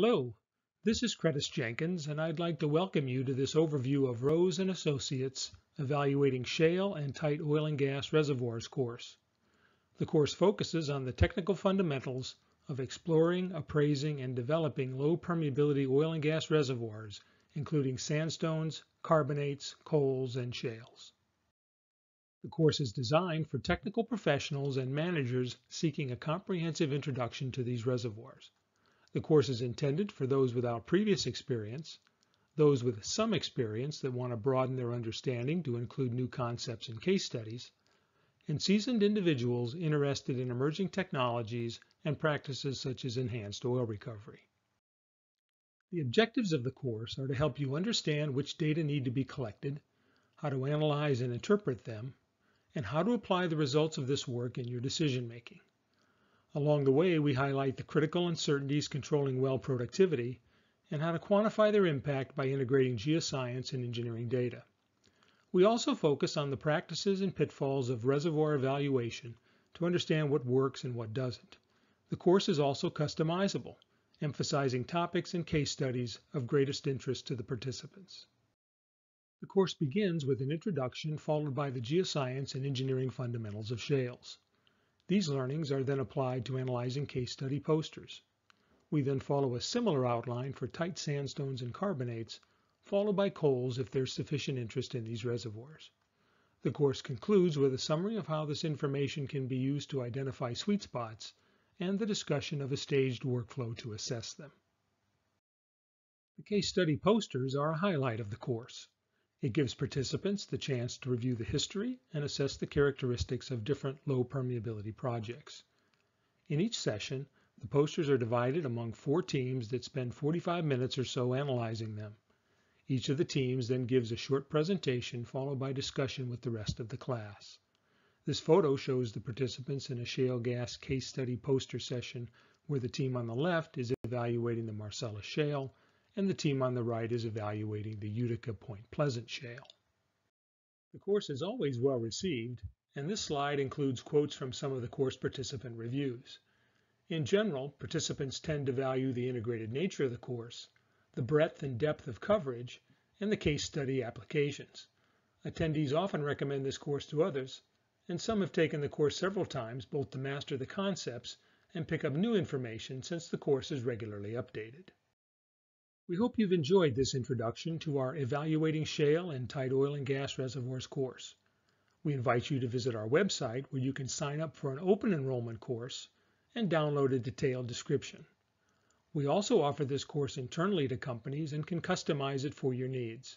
Hello, this is Creties Jenkins, and I'd like to welcome you to this overview of Rose and Associates Evaluating Shale and Tight Oil and Gas Reservoirs course. The course focuses on the technical fundamentals of exploring, appraising, and developing low permeability oil and gas reservoirs, including sandstones, carbonates, coals, and shales. The course is designed for technical professionals and managers seeking a comprehensive introduction to these reservoirs. The course is intended for those without previous experience, those with some experience that want to broaden their understanding to include new concepts and case studies, and seasoned individuals interested in emerging technologies and practices such as enhanced oil recovery. The objectives of the course are to help you understand which data need to be collected, how to analyze and interpret them, and how to apply the results of this work in your decision making. Along the way, we highlight the critical uncertainties controlling well productivity and how to quantify their impact by integrating geoscience and engineering data. We also focus on the practices and pitfalls of reservoir evaluation to understand what works and what doesn't. The course is also customizable, emphasizing topics and case studies of greatest interest to the participants. The course begins with an introduction followed by the geoscience and engineering fundamentals of shales. These learnings are then applied to analyzing case study posters. We then follow a similar outline for tight sandstones and carbonates, followed by coals if there's sufficient interest in these reservoirs. The course concludes with a summary of how this information can be used to identify sweet spots and the discussion of a staged workflow to assess them. The case study posters are a highlight of the course. It gives participants the chance to review the history and assess the characteristics of different low permeability projects. In each session, the posters are divided among four teams that spend 45 minutes or so analyzing them. Each of the teams then gives a short presentation followed by discussion with the rest of the class. This photo shows the participants in a shale gas case study poster session where the team on the left is evaluating the Marcellus Shale and the team on the right is evaluating the Utica Point Pleasant Shale. The course is always well received, and this slide includes quotes from some of the course participant reviews. In general, participants tend to value the integrated nature of the course, the breadth and depth of coverage, and the case study applications. Attendees often recommend this course to others, and some have taken the course several times both to master the concepts and pick up new information since the course is regularly updated. We hope you've enjoyed this introduction to our Evaluating Shale and Tight Oil and Gas Reservoirs course. We invite you to visit our website where you can sign up for an open enrollment course and download a detailed description. We also offer this course internally to companies and can customize it for your needs.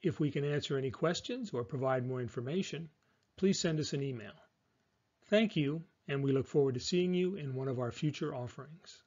If we can answer any questions or provide more information, please send us an email. Thank you, and we look forward to seeing you in one of our future offerings.